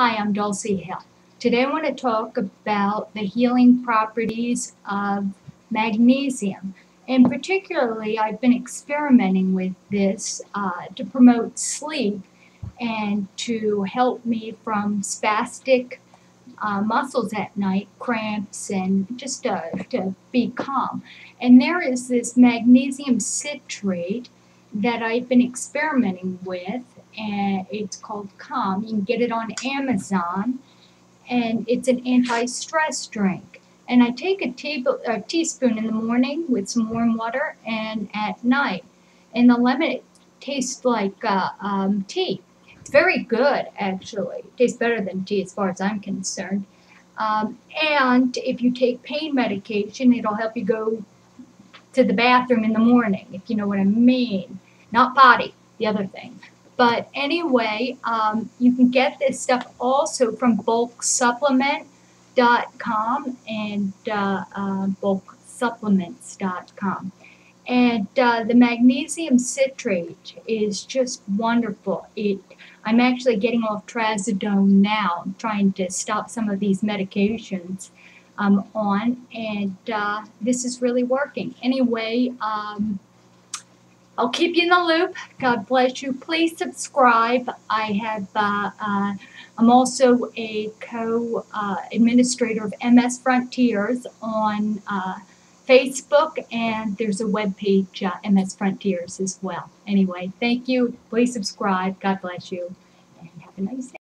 Hi, I'm Dulci Hill. Today I want to talk about the healing properties of magnesium. And particularly, I've been experimenting with this uh, to promote sleep and to help me from spastic uh, muscles at night, cramps, and just uh, to be calm. And there is this magnesium citrate that I've been experimenting with, and it's called Calm. You can get it on Amazon, and it's an anti-stress drink. And I take a, tea, a teaspoon in the morning with some warm water, and at night. And the lemon tastes like uh, um, tea. It's very good, actually. It tastes better than tea as far as I'm concerned. Um, and if you take pain medication, it'll help you go to the bathroom in the morning, if you know what I mean. Not body, the other thing. But anyway, um, you can get this stuff also from bulksupplement.com and uh, uh, bulksupplements.com. And uh, the magnesium citrate is just wonderful. It, I'm actually getting off trazodone now. I'm trying to stop some of these medications um, on, and uh, this is really working. Anyway, um, I'll keep you in the loop. God bless you. Please subscribe. I have. Uh, uh, I'm also a co-administrator of MS Frontiers on uh, Facebook, and there's a web page, uh, MS Frontiers, as well. Anyway, thank you. Please subscribe. God bless you, and have a nice day.